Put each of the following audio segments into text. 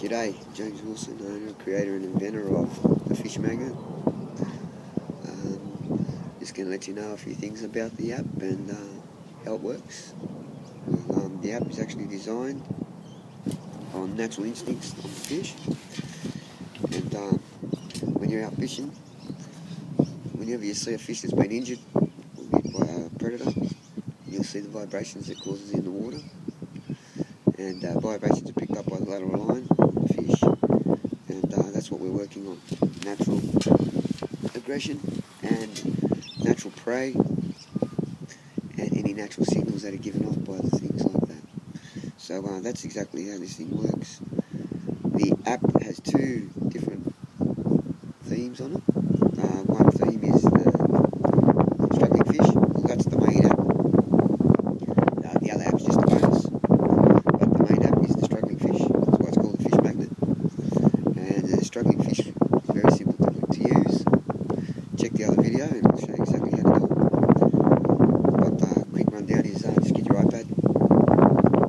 G'day, James Wilson, owner, creator and inventor of the Fish Magnet. Um, just going to let you know a few things about the app and uh, how it works. Um, the app is actually designed on natural instincts of the fish. And uh, when you're out fishing, whenever you see a fish that's been injured by a predator, you'll see the vibrations it causes in the water. And uh, vibrations are picked up by the lateral line fish, and uh, that's what we're working on natural aggression and natural prey, and any natural signals that are given off by the things like that. So uh, that's exactly how this thing works. The app has two different themes on it. Uh, one theme is the struggling fish, well, that's the main app. Uh, the other app's just a bonus, but the main app is the struggling fish. That's why it's called the fish magnet. And the struggling fish is very simple to, to use. Check the other video and I'll show you exactly how to do it. But uh, quick rundown is uh, just get your iPad,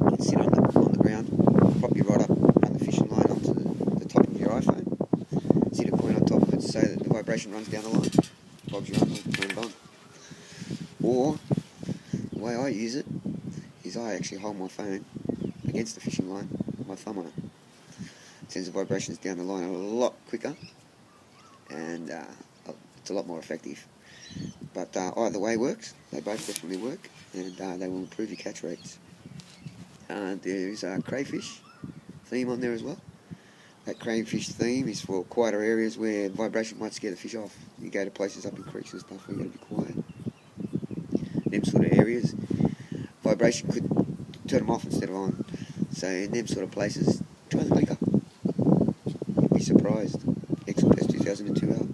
get sit on the, on the ground, prop you right up on the fishing line onto the, the top of your iPhone, sit a coin on top of it so that the vibration runs down the line, bobs your uncle, it on. Or, the way I use it is I actually hold my phone against the fishing line, my thumb on it. Sends the vibrations down the line a lot quicker and uh, it's a lot more effective. But uh, either way works. They both definitely work, and uh, they will improve your catch rates. Uh, there's a crayfish theme on there as well. That crayfish theme is for quieter areas where vibration might scare the fish off. You go to places up in creeks and stuff where you got to be quiet. Them sort of areas, vibration could turn them off instead of on. So in them sort of places, try the clicker. You'd be surprised. Excel Pest 2002 out.